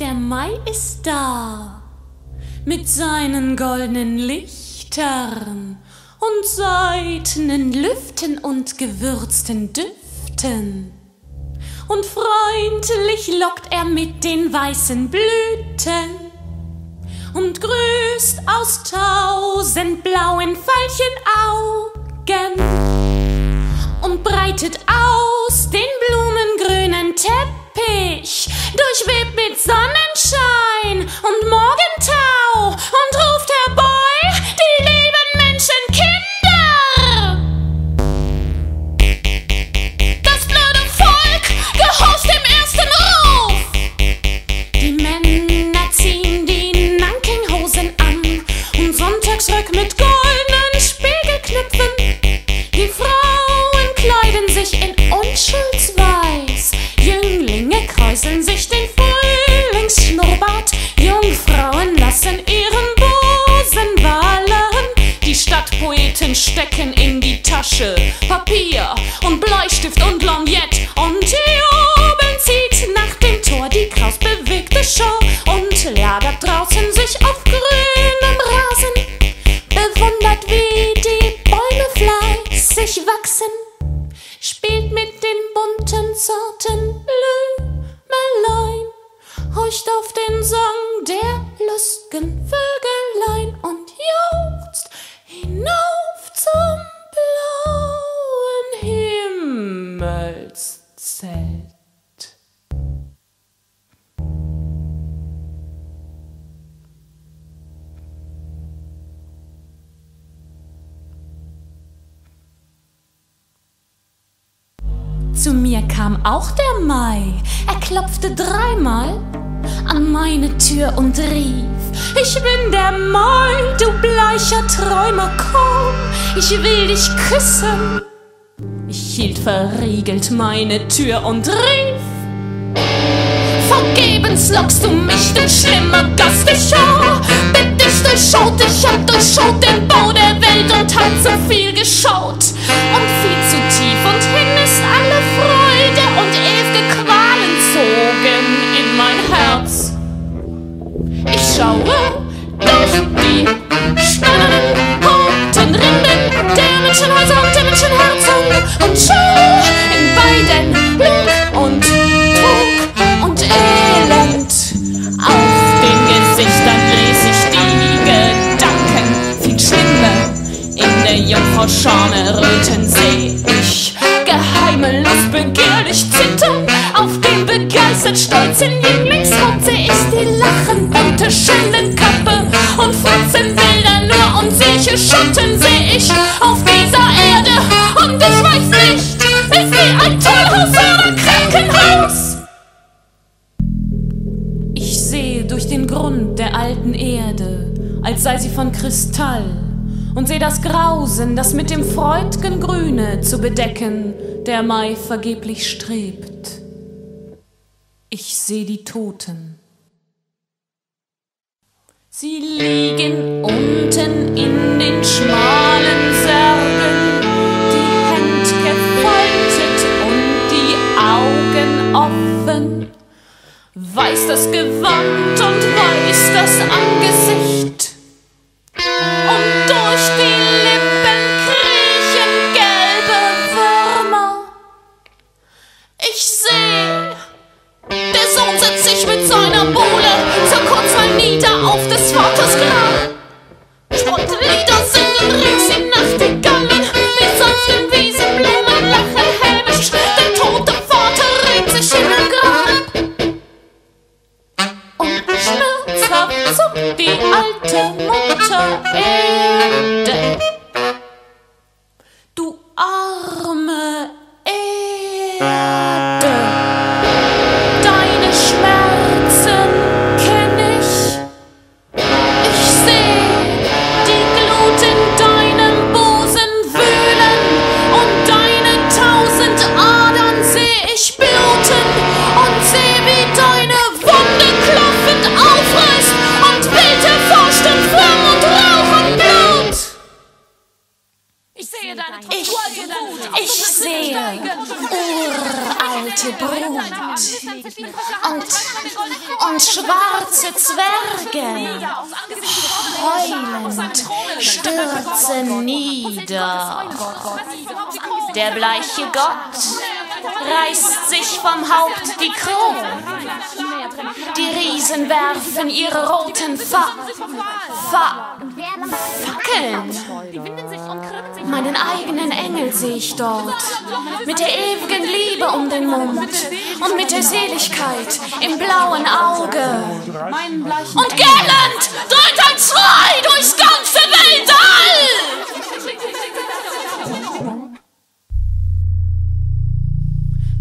der Mai ist da. Mit seinen goldenen Lichtern und seidenen Lüften und gewürzten Düften. Und freundlich lockt er mit den weißen Blüten und grüßt aus tausend blauen Veilchenaugen und breitet aus Teppich, durchwebt mit Sonnenschein und Morgentau Stadtpoeten stecken in die Tasche. Papier und Bleistift und Lorgnette. Und jubeln zieht nach dem Tor die krausbewegte Show. Und lagert draußen sich auf grünem Rasen. Bewundert, wie die Bäume fleißig wachsen, spielt mit den bunten Sorten Blümelein, horcht auf den Sang der lustigen Vögelein. Und Zu mir kam auch der Mai. Er klopfte dreimal an meine Tür und rief: Ich bin der Mai, du bleicher Träumer, komm, ich will dich küssen. Ich hielt verriegelt meine Tür und rief: Vergebens lockst du mich, du schlimmer Gast, ich oh, bin dich durchschaut, ich hab durchschaut den Bau der Welt und hab zu viel geschaut und viel zu tief und hin und schau in beiden Lug und Trug und Elend. Auf den Gesichtern les ich die Gedanken, viel schlimmer. In der Jungfrau Schorneröten seh ich geheime Lust begehrlich zittern. Auf dem begeistert stolzen Jünglingshaupt seh ich die lachen bunte Schellenkappe und Fratzenbilder Erde, als sei sie von Kristall, und seh das Grausen, das mit dem freud'gen Grüne zu bedecken der Mai vergeblich strebt. Ich seh die Toten. Sie liegen Weiß das Gewand und weiß das Angesicht. Und durch die Lippen kriechen gelbe Würmer. Ich seh, der Sohn setzt sich mit seiner Ich Ich, sehe uralte alte Brut und, und schwarze Zwerge heulend stürzen nieder. Der bleiche Gott reißt sich vom Haupt die Krone. Die Riesen werfen ihre roten Fa Fa Fackeln meinen eigenen Engel sehe ich dort. Mit der ewigen Liebe um den Mund und mit der Seligkeit im blauen Auge. Und gellend dröhnt ein Schrei durchs ganze Weltall!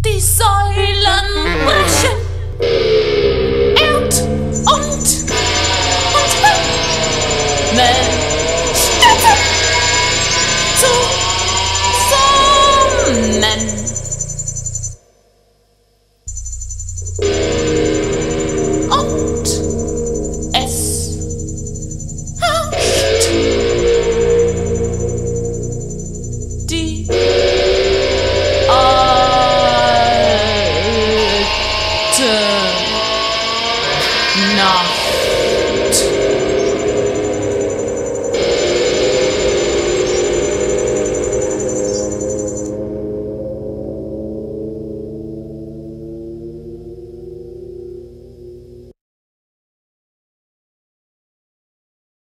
Die Säulen brechen!